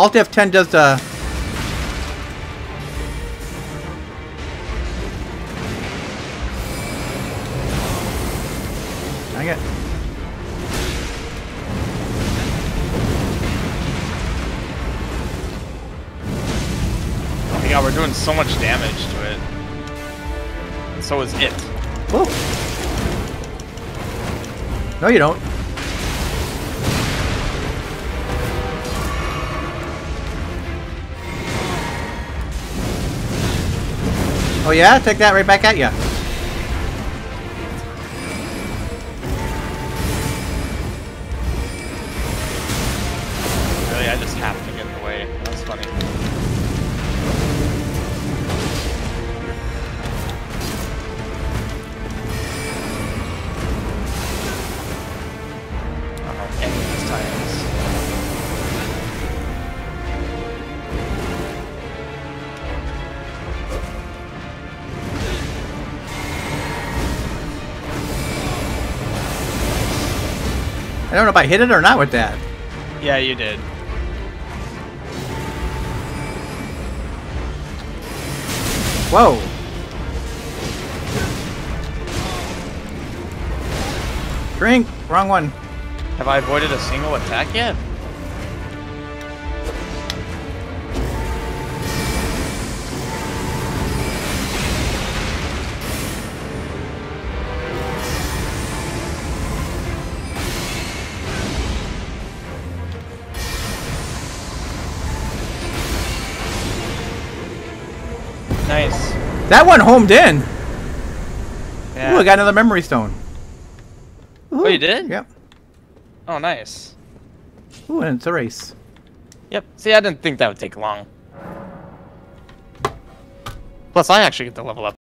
Alt F10 does the... Dang it. Oh my god, we're doing so much damage to it. And so is it. Whoa. No, you don't. Oh yeah? Take that right back at you. Really, I just have to get in the way. That's funny. Oh, endless times. I don't know if I hit it or not with that. Yeah, you did. Whoa. Drink. Wrong one. Have I avoided a single attack yet? Nice. That one homed in. Yeah. Ooh, I got another memory stone. Oh, you did? Yep. Oh, nice. Ooh, and it's a race. Yep. See, I didn't think that would take long. Plus, I actually get to level up